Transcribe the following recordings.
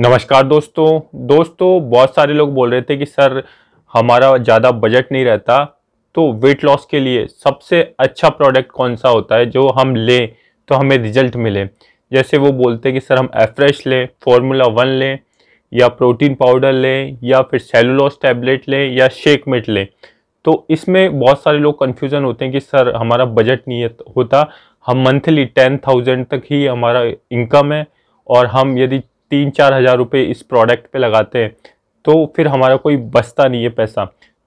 नमस्कार दोस्तों। दोस्तों, बहुत सारे लोग बोल रहे थे कि सर, हमारा ज़्यादा बजट नहीं रहता तो वेट लॉस के लिए सबसे अच्छा प्रोडक्ट कौन सा होता है जो हम लें तो हमें रिज़ल्ट मिले। जैसे वो बोलते हैं कि सर, हम एफ्रेश लें फॉर्मूला वन लें, या प्रोटीन पाउडर लें, या फिर सेलुलोस टैबलेट लें, या शेक मिट लें। तो इसमें बहुत सारे लोग कन्फ्यूज़न होते हैं कि सर, हमारा बजट नहीं होता। हम मंथली टेन थाउज़ेंड तक ही हमारा इनकम है, और हम यदि तीन चार हज़ार रुपये इस प्रोडक्ट पे लगाते हैं तो फिर हमारा कोई बचता नहीं है पैसा।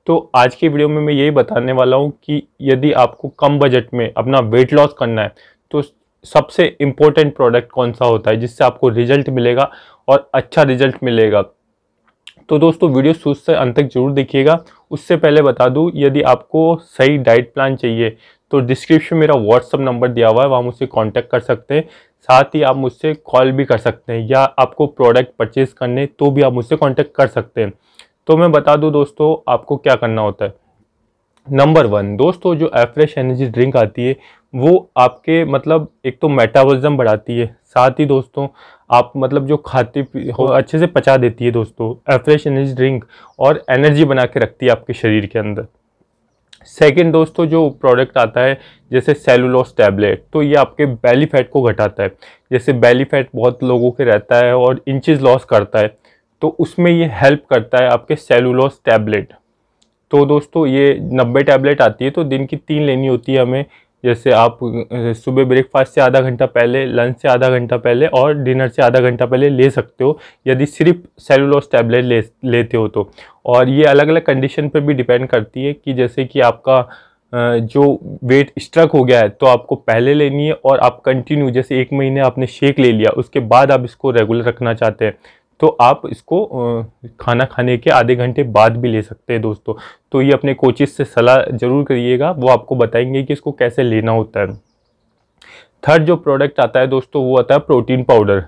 तो आज की वीडियो में मैं यही बताने वाला हूँ कि यदि आपको कम बजट में अपना वेट लॉस करना है तो सबसे इम्पोर्टेंट प्रोडक्ट कौन सा होता है, जिससे आपको रिज़ल्ट मिलेगा और अच्छा रिज़ल्ट मिलेगा। तो दोस्तों, वीडियो शुरू से अंत तक ज़रूर देखिएगा। उससे पहले बता दूँ, यदि आपको सही डाइट प्लान चाहिए तो डिस्क्रिप्शन मेरा व्हाट्सअप नंबर दिया हुआ है, वहाँ मुझसे कांटेक्ट कर सकते हैं। साथ ही आप मुझसे कॉल भी कर सकते हैं या आपको प्रोडक्ट परचेज करने तो भी आप मुझसे कांटेक्ट कर सकते हैं। तो मैं बता दूँ दोस्तों आपको क्या करना होता है। नंबर वन दोस्तों जो एफ्रेश एनर्जी ड्रिंक आती है वो आपके मतलब एक तो मेटाबॉलिज्म बढ़ाती है। साथ ही दोस्तों आप मतलब जो खाते हो अच्छे से पचा देती है दोस्तों। एफ्रेश एनर्जी ड्रिंक और एनर्जी बना के रखती है आपके शरीर के अंदर। सेकेंड दोस्तों जो प्रोडक्ट आता है, जैसे सेलुलोस टैबलेट तो ये आपके बेली फैट को घटाता है। जैसे बेली फैट बहुत लोगों के रहता है और इंचज़ लॉस करता है तो उसमें ये हेल्प करता है आपके सेलुलोस टैबलेट तो दोस्तों, ये नब्बे टैबलेट आती है तो दिन की तीन लेनी होती है हमें। जैसे आप, सुबह ब्रेकफास्ट से आधा घंटा पहले लंच से आधा घंटा पहले और डिनर से आधा घंटा पहले ले सकते हो, यदि सिर्फ़ सेलुलोस टैबलेट ले, लेते हो तो। और ये अलग अलग कंडीशन पर भी डिपेंड करती है कि जैसे कि आपका जो वेट स्ट्रक हो गया है तो आपको पहले लेनी है और आप कंटिन्यू जैसे एक महीने आपने शेक ले लिया, उसके बाद आप इसको रेगुलर रखना चाहते हैं। तो आप इसको खाना खाने के आधे घंटे बाद भी ले सकते हैं दोस्तों। तो ये अपने कोचिज से सलाह ज़रूर करिएगा, वो आपको बताएँगे कि इसको कैसे लेना होता है। थर्ड जो प्रोडक्ट आता है दोस्तों, वो आता है प्रोटीन पाउडर।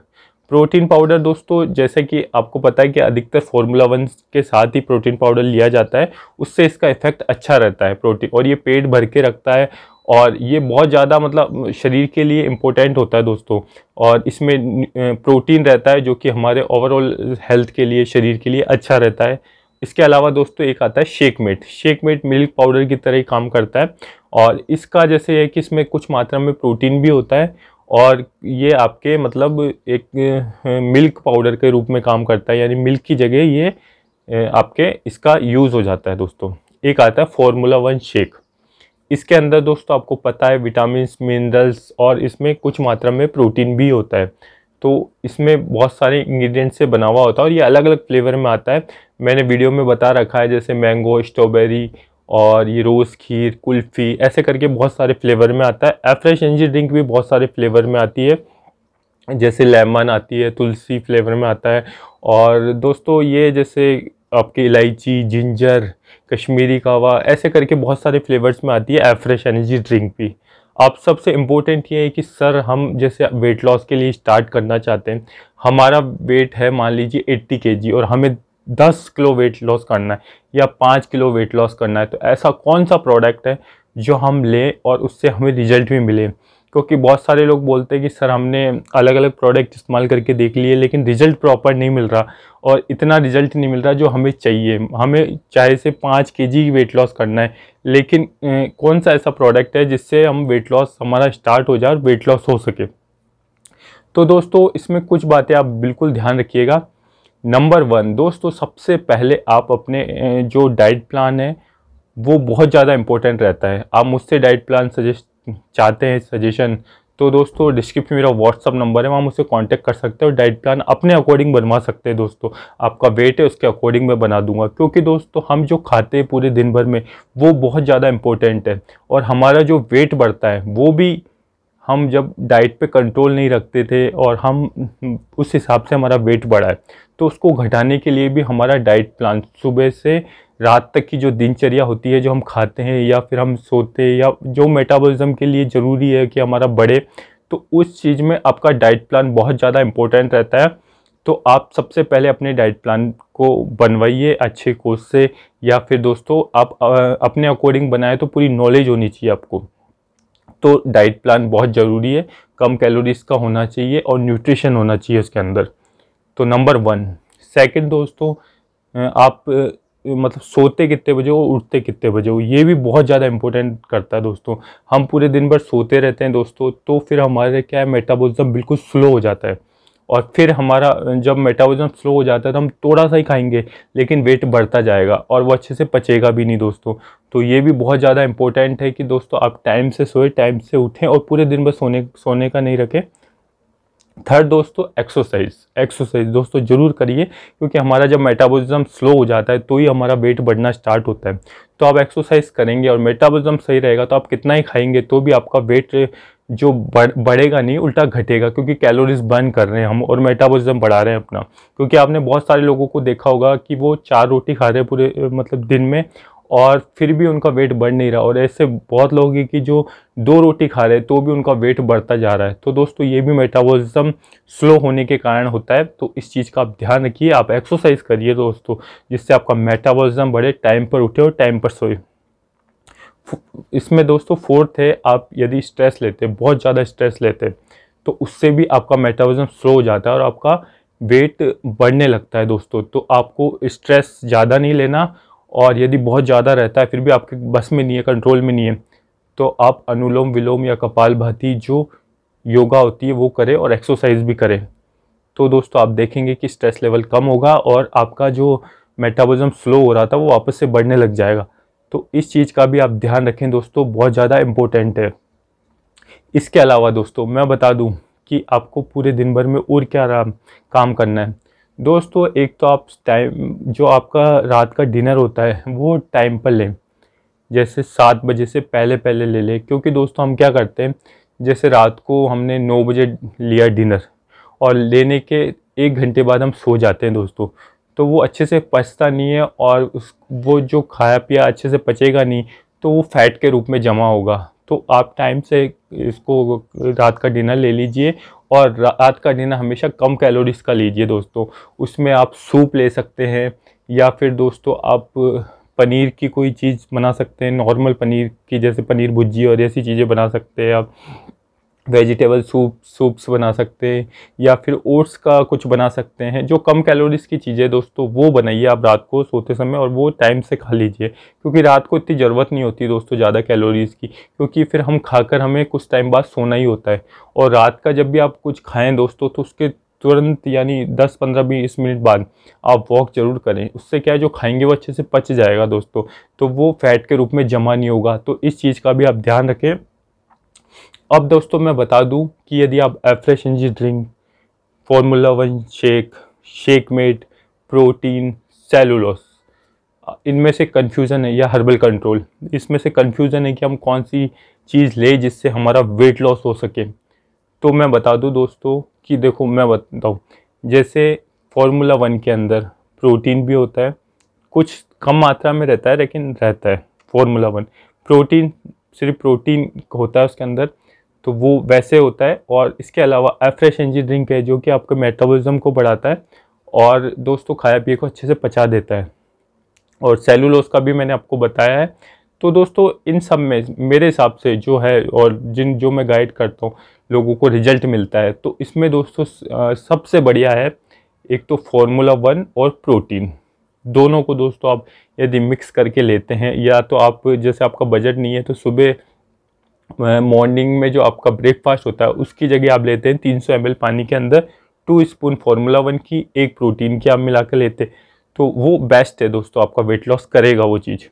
प्रोटीन पाउडर दोस्तों, जैसे कि आपको पता है कि अधिकतर फॉर्मूला वन के साथ ही प्रोटीन पाउडर लिया जाता है, उससे इसका इफ़ेक्ट अच्छा रहता है, प्रोटीन, और ये पेट भर के रखता है और ये बहुत ज़्यादा मतलब शरीर के लिए इम्पोर्टेंट होता है दोस्तों। और इसमें प्रोटीन रहता है जो कि हमारे ओवरऑल हेल्थ के लिए, शरीर के लिए अच्छा रहता है। इसके अलावा दोस्तों एक आता है shake mate shake mate milk powder की तरह ही काम करता है। और इसका जैसे है कि इसमें कुछ मात्रा में प्रोटीन भी होता है और ये आपके मतलब एक मिल्क पाउडर के रूप में काम करता है। यानी मिल्क की जगह ये आपके इसका यूज़ हो जाता है दोस्तों। एक आता है फॉर्मूला वन शेक इसके अंदर दोस्तों आपको पता है विटामिन मिनरल्स और इसमें कुछ मात्रा में प्रोटीन भी होता है। तो इसमें बहुत सारे इंग्रेडिएंट्स से बना हुआ होता है और ये अलग अलग फ्लेवर में आता है। मैंने वीडियो में बता रखा है, जैसे मैंगो, स्ट्रॉबेरी और ये रोज़ खीर, कुल्फ़ी, ऐसे करके बहुत सारे फ्लेवर में आता है। एफ्रेश एनर्जी ड्रिंक भी बहुत सारे फ्लेवर में आती है। जैसे लेमन आती है, तुलसी फ्लेवर में आता है। और दोस्तों ये जैसे आपकी इलायची, जिंजर कश्मीरी कावा, ऐसे करके बहुत सारे फ्लेवर्स में आती है एफ्रेश एनर्जी ड्रिंक भी। आप सबसे इम्पोर्टेंट ये है कि सर हम जैसे वेट लॉस के लिए स्टार्ट करना चाहते हैं, हमारा वेट है मान लीजिए 80 के और हमें 10 किलो वेट लॉस करना है या 5 किलो वेट लॉस करना है तो ऐसा कौन सा प्रोडक्ट है जो हम लें और उससे हमें रिज़ल्ट भी मिले? क्योंकि बहुत सारे लोग बोलते हैं कि, सर, हमने अलग अलग प्रोडक्ट इस्तेमाल करके देख लिए, लेकिन रिज़ल्ट प्रॉपर नहीं मिल रहा और इतना रिज़ल्ट नहीं मिल रहा जो हमें चाहिए। हमें चाहे से पाँच के जी वेट लॉस करना है, लेकिन कौन सा ऐसा प्रोडक्ट है जिससे हम वेट लॉस हमारा स्टार्ट हो जाए और वेट लॉस हो सके? तो दोस्तों, इसमें कुछ बातें आप बिल्कुल ध्यान रखिएगा। नंबर वन दोस्तों, सबसे पहले आप अपने जो डाइट प्लान है, वो बहुत ज़्यादा इंपॉर्टेंट रहता है। आप मुझसे डाइट प्लान सजेस्ट चाहते हैं सजेशन तो दोस्तों डिस्क्रिप्शन मेरा व्हाट्सअप नंबर है, वहाँ मुझसे कांटेक्ट कर सकते हो डाइट प्लान अपने अकॉर्डिंग बनवा सकते हैं दोस्तों। आपका वेट है, उसके अकॉर्डिंग मैं बना दूँगा, क्योंकि दोस्तों हम जो खाते हैं पूरे दिन भर में, वो बहुत ज़्यादा इंपॉर्टेंट है और हमारा जो वेट बढ़ता है, वो भी हम जब डाइट पे कंट्रोल नहीं रखते थे और हम उस हिसाब से हमारा वेट बढ़ा है तो उसको घटाने के लिए भी हमारा डाइट प्लान सुबह से रात तक की जो दिनचर्या होती है, जो हम खाते हैं या फिर हम सोते हैं या जो मेटाबॉलिज्म के लिए ज़रूरी है कि हमारा बढ़े तो उस चीज़ में आपका डाइट प्लान बहुत ज़्यादा इम्पोर्टेंट रहता है। तो आप सबसे पहले अपने डाइट प्लान को बनवाइए अच्छे कोर्स से या फिर दोस्तों आप अपने अकॉर्डिंग बनाए तो पूरी नॉलेज होनी चाहिए आपको। तो डाइट प्लान बहुत ज़रूरी है, कम कैलोरीज का होना चाहिए और न्यूट्रिशन होना चाहिए उसके अंदर। तो नंबर वन सेकंड दोस्तों आप मतलब सोते कितने बजे हो उठते कितने बजे हो ये भी बहुत ज़्यादा इंपॉर्टेंट करता है दोस्तों। हम पूरे दिन भर सोते रहते हैं दोस्तों तो फिर हमारे क्या है मेटाबॉलिज्म बिल्कुल स्लो हो जाता है। और फिर हमारा, जब मेटाबॉलिज्म स्लो हो जाता है तो हम थोड़ा सा ही खाएँगे, लेकिन वेट बढ़ता जाएगा और वो अच्छे से पचेगा भी नहीं दोस्तों। तो ये भी बहुत ज़्यादा इंपॉर्टेंट है कि दोस्तों आप टाइम से सोए टाइम से उठें और पूरे दिन भर सोने सोने का नहीं रखें। थर्ड दोस्तों एक्सरसाइज एक्सरसाइज दोस्तों, ज़रूर करिए, क्योंकि हमारा जब मेटाबॉलिज्म स्लो हो जाता है तो ही हमारा वेट बढ़ना स्टार्ट होता है। तो आप एक्सरसाइज करेंगे और मेटाबॉलिज्म सही रहेगा तो आप कितना ही खाएँगे तो भी आपका वेट जो बढ़, बढ़ेगा नहीं, उल्टा घटेगा, क्योंकि कैलोरीज बर्न कर रहे हैं हम और मेटाबॉलिज्म बढ़ा रहे हैं अपना। क्योंकि आपने बहुत सारे लोगों को देखा होगा कि वो चार रोटी खा रहे हैं पूरे मतलब दिन में और फिर भी उनका वेट बढ़ नहीं रहा। और ऐसे बहुत लोग हैं कि जो दो रोटी खा रहे हैं तो भी उनका वेट बढ़ता जा रहा है। तो दोस्तों, ये भी मेटाबॉलिज्म स्लो होने के कारण होता है। तो इस चीज़ का आप ध्यान रखिए, आप एक्सरसाइज करिए दोस्तों, जिससे आपका मेटाबॉलिज्म बढ़े टाइम पर उठे और टाइम पर सोए। इसमें दोस्तों फोर्थ है, आप यदि स्ट्रेस लेते बहुत ज़्यादा स्ट्रेस लेते तो उससे भी आपका मेटाबॉलिज्म स्लो हो जाता है और आपका वेट बढ़ने लगता है दोस्तों। तो आपको स्ट्रेस ज़्यादा नहीं लेना और यदि बहुत ज़्यादा रहता है, फिर भी आपके बस में नहीं है कंट्रोल में नहीं है तो आप अनुलोम विलोम या कपाल भाती जो योगा होती है, वो करें और एक्सरसाइज भी करें। तो दोस्तों, आप देखेंगे कि स्ट्रेस लेवल कम होगा और आपका जो मेटाबॉलिज्म स्लो हो रहा था, वो वापस से बढ़ने लग जाएगा। तो इस चीज़ का भी आप ध्यान रखें दोस्तों, बहुत ज़्यादा इम्पोर्टेंट है। इसके अलावा दोस्तों, मैं बता दूँ कि आपको पूरे दिन भर में और क्या काम करना है। दोस्तों, एक तो आप टाइम, जो आपका रात का डिनर होता है, वो टाइम पर लें। जैसे सात बजे से पहले पहले ले लें, क्योंकि दोस्तों हम क्या करते हैं, जैसे रात को हमने नौ बजे लिया डिनर, और लेने के एक घंटे बाद हम सो जाते हैं दोस्तों। तो वो अच्छे से पचता नहीं है, और उस, वो जो खाया पिया अच्छे से पचेगा नहीं तो वो फैट के रूप में जमा होगा। तो आप टाइम से इसको रात का डिनर ले लीजिए और रात का डिनर हमेशा कम कैलोरीज का लीजिए दोस्तों। उसमें आप सूप ले सकते हैं या फिर दोस्तों आप पनीर की कोई चीज़ बना सकते हैं नॉर्मल पनीर की जैसे पनीर भुजी और ऐसी चीज़ें बना सकते हैं आप। वेजिटेबल सूप, सूप्स बना सकते हैं या फिर ओट्स का कुछ बना सकते हैं। जो कम कैलोरीज की चीज़ें दोस्तों, वो बनाइए आप रात को सोते समय और वो टाइम से खा लीजिए। क्योंकि रात को इतनी ज़रूरत नहीं होती दोस्तों ज़्यादा कैलोरीज़ की, क्योंकि फिर हम खाकर हमें कुछ टाइम बाद सोना ही होता है। और रात का जब भी आप कुछ खाएँ दोस्तों तो उसके तुरंत यानी 10 15 बीस मिनट बाद आप वॉक ज़रूर करें। उससे क्या है, जो खाएँगे वो अच्छे से पच जाएगा दोस्तों। तो वो फैट के रूप में जमा नहीं होगा। तो इस चीज़ का भी आप ध्यान रखें। अब दोस्तों मैं बता दूँ कि यदि आप afresh energy drink formula one shake shake mate protein cellulose इनमें से कन्फ्यूज़न है या हर्बल कंट्रोल इसमें से कन्फ्यूज़न है कि हम कौन सी चीज़ ले जिससे हमारा वेट लॉस हो सके। तो मैं बता दूँ दोस्तों कि देखो मैं बताऊँ, जैसे फार्मूला वन के अंदर प्रोटीन भी होता है, कुछ कम मात्रा में रहता है लेकिन रहता है फार्मूला वन प्रोटीन सिर्फ़ प्रोटीन होता है उसके अंदर तो वो वैसे होता है और इसके अलावा एफ्रेश एनर्जी ड्रिंक है जो कि आपके मेटाबॉलिज्म को बढ़ाता है और दोस्तों खाया पिए को अच्छे से पचा देता है। और सेलुलोस का भी मैंने आपको बताया है। तो दोस्तों, इन सब में मेरे हिसाब से जो है और जिन जो मैं गाइड करता हूँ, लोगों को रिज़ल्ट मिलता है। तो इसमें दोस्तों सबसे बढ़िया है एक तो फॉर्मूला वन और प्रोटीन दोनों को दोस्तों आप यदि मिक्स करके लेते हैं या तो आप, जैसे आपका बजट नहीं है तो सुबह मॉर्निंग में जो आपका ब्रेकफास्ट होता है, उसकी जगह आप लेते हैं 300 सौ पानी के अंदर टू स्पून फार्मूला वन की, एक प्रोटीन की आप मिला लेते तो वो बेस्ट है दोस्तों, आपका वेट लॉस करेगा वो चीज़।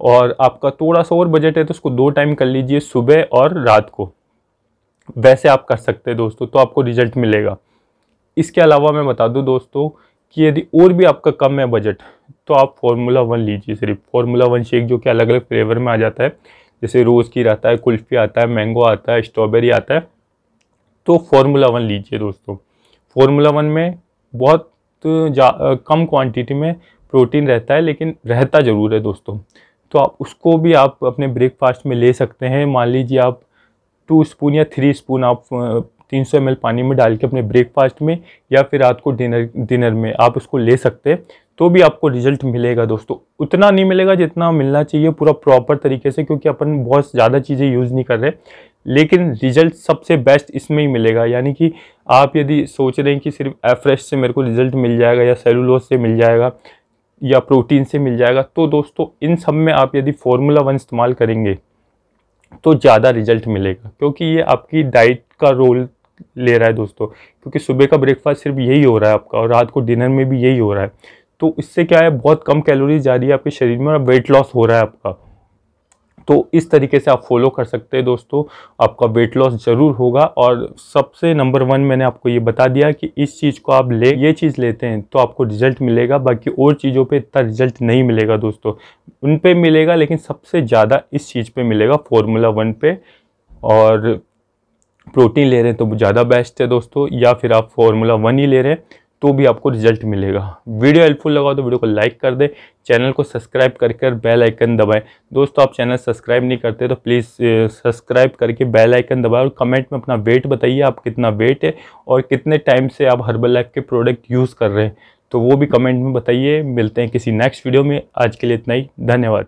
और आपका थोड़ा सा और बजट है तो उसको दो टाइम कर लीजिए सुबह और रात को। वैसे आप कर सकते हैं दोस्तों तो आपको रिज़ल्ट मिलेगा। इसके अलावा मैं बता दूँ दोस्तों, कि यदि और भी आपका कम है बजट तो आप फार्मूला वन लीजिए सिर्फ़। फार्मूला वन शेक जो कि अलग अलग फ्लेवर में आ जाता है। जैसे रोज़ की रहता है, कुल्फ़ी आता है, मैंगो आता है, स्ट्रॉबेरी आता है। तो फार्मूला वन लीजिए दोस्तों। फार्मूला वन में बहुत कम क्वांटिटी में प्रोटीन रहता है, लेकिन रहता ज़रूर है दोस्तों। तो आप उसको भी आप अपने ब्रेकफास्ट में ले सकते हैं। मान लीजिए आप टू स्पून या थ्री स्पून आप तीन सौ एम पानी में डाल के अपने ब्रेकफास्ट में या फिर रात को डिनर डिनर में आप उसको ले सकते हैं। तो भी आपको रिज़ल्ट मिलेगा दोस्तों। उतना नहीं मिलेगा जितना मिलना चाहिए पूरा प्रॉपर तरीके से, क्योंकि अपन बहुत ज़्यादा चीज़ें यूज़ नहीं कर रहे। लेकिन रिज़ल्ट सबसे बेस्ट इसमें ही मिलेगा। यानी कि आप यदि सोच रहे हैं कि सिर्फ़ एफ्रेश से मेरे को रिज़ल्ट मिल जाएगा या सेलुलोज से मिल जाएगा या प्रोटीन से मिल जाएगा तो दोस्तों इन सब में आप यदि फार्मूला वन इस्तेमाल करेंगे तो ज़्यादा रिज़ल्ट मिलेगा। क्योंकि ये आपकी डाइट का रोल ले रहा है दोस्तों, क्योंकि सुबह का ब्रेकफास्ट सिर्फ़ यही हो रहा है आपका और रात को डिनर में भी यही हो रहा है। तो इससे क्या है, बहुत कम कैलोरीज जा रही है आपके शरीर में और वेट लॉस हो रहा है आपका। तो इस तरीके से आप फॉलो कर सकते हैं दोस्तों, आपका वेट लॉस ज़रूर होगा और सबसे नंबर वन मैंने आपको ये बता दिया कि इस चीज़ को आप ले, ये चीज़ लेते हैं तो आपको रिज़ल्ट मिलेगा, बाकी और चीज़ों पे इतना रिज़ल्ट नहीं मिलेगा दोस्तों। उन पे मिलेगा, लेकिन सबसे ज़्यादा इस चीज़ पे मिलेगा फॉर्मूला वन पे और प्रोटीन ले रहे हैं तो ज़्यादा बेस्ट है दोस्तों, या फिर आप फॉर्मूला वन ही ले रहे हैं तो भी आपको रिज़ल्ट मिलेगा। वीडियो हेल्पफुल लगा तो वीडियो को लाइक कर दें, चैनल को सब्सक्राइब करके बेल आइकन दबाएँ। दोस्तों, आप चैनल सब्सक्राइब नहीं करते तो प्लीज़ सब्सक्राइब करके बेल आइकन दबाएँ और कमेंट में अपना वेट बताइए, आप कितना वेट है और कितने टाइम से आप हर्बल लाइफ के प्रोडक्ट यूज़ कर रहे हैं। तो वो भी कमेंट में बताइए। मिलते हैं किसी नेक्स्ट वीडियो में। आज के लिए इतना ही। धन्यवाद।